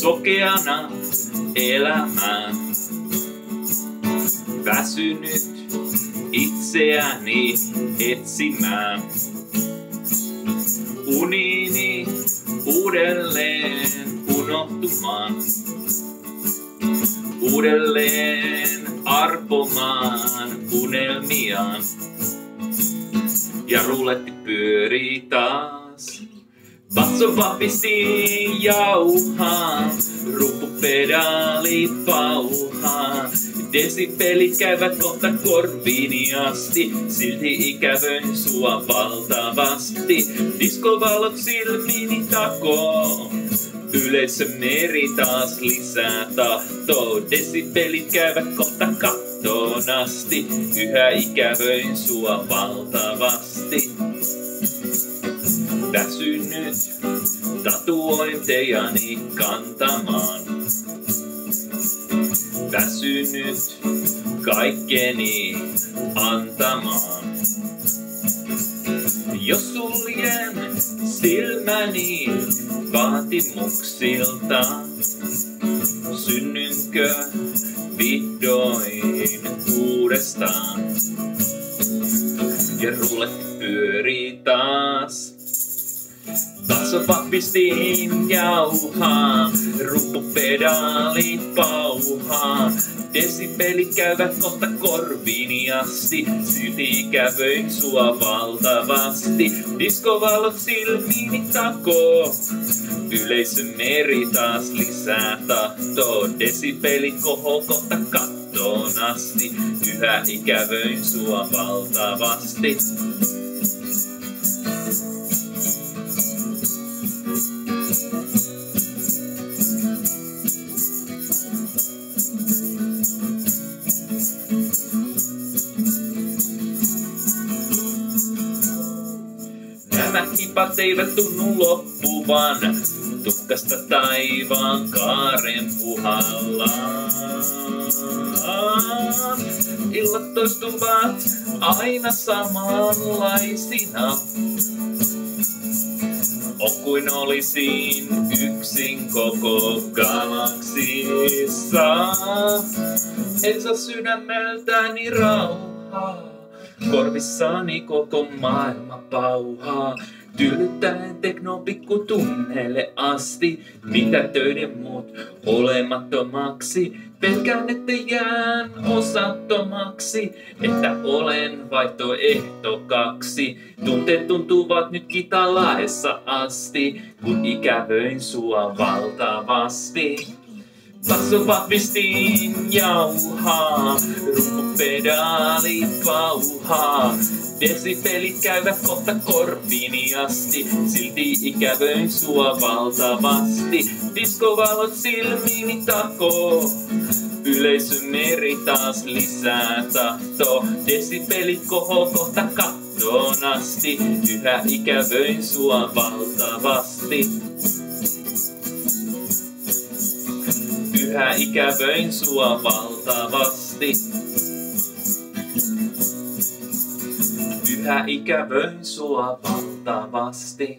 sokeana elämään. Väsynyt itseäni etsimään. Unini uudelleen unohtumaan. Uudelleen arpomaan unelmiaan. Ja ruletti pyörii taas. Vatso vahvisti jauhaa, ruppupedaali pauhaa. Desipelit käyvät kohta korviini asti, silti ikävöin sua valtavasti. Diskovalot silmiini takoo, yleisö meri taas lisää tahtoo. Desipelit käyvät kohta kattoon asti, yhä ikävöin sua valtavasti. Väsynyt tatuointejani kantamaan väsynyt kaikkeni antamaan. Jos suljen silmäni vaatimuksilta, synnynkö vihdoin uudestaan? Ja ruletti pyörii taas. Taso vahvistin jauhaa, ruppupedaali pauhaa. Desipelit käyvät kohta korviini asti, silti ikävöin sua valtavasti. Diskovalot silmiini takoo, yleisön meri taas lisää tahtoo. Desipelit koho kohta kattoon asti, yhä ikävöin sua valtavasti. Nämä kipat eivät tunnu loppuvan, tukkasta taivaan kaaren puhallaan. Illat toistuvat aina samanlaisina. On kuin olisin yksin koko galaksissa. En saa sydämeltäni rauhaa. Korvissani koko maailma pauhaa. Tekno pikku tunneille asti, mitä töiden muut olemattomaksi. Pelkään, että jään osattomaksi, että olen vaihtoehto kaksi. Tunteet tuntuvat nyt kitalaessa asti, kun ikävöin sua valtavasti. Basso vahvistin jauhaa, ruppupedaali pauhaa. Desipelit käyvät kohta korviini asti, silti ikävöin sua valtavasti. Diskovalot silmiini takoo, yleisön meri taas lisää tahto. Desipelit koho kohta kattoon asti, yhä ikävöin sua valtavasti. Yhä ikävöin sua valtavasti. Yhä ikävöin sua valtavasti.